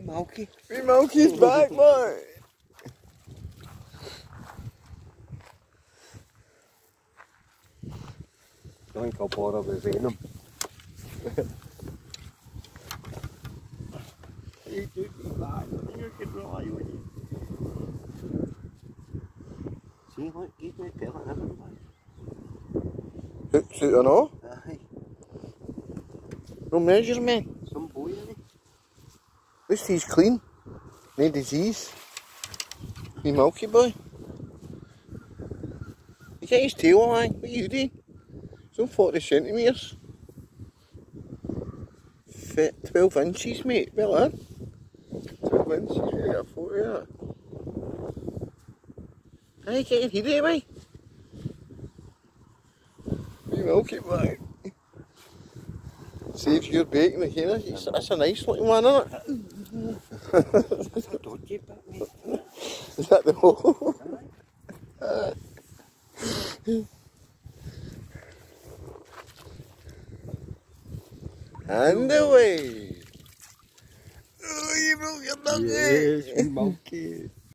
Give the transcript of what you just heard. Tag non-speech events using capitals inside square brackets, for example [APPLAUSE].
Malky. Me Malky's back, mate. I think I'll bother with venom. you do be back. You can rely on you. See, look, give me a pellet everybody. Hooks out and all. Aye, No. Least he's clean. No disease. Me Malky boy. You get his tail on, what are you doing? On 40 centimetres. Fit 12 inches, mate. Well done. 12 inches, we got a photo of that. Aye, get your head out, mate. Me Malky boy. Saves your bacon again. It's, it's a nice looking one, isn't it? That's a dodgy bit, mate. Is that the hole? and away. Oh, you broke your nugget. Yes, [LAUGHS] monkey.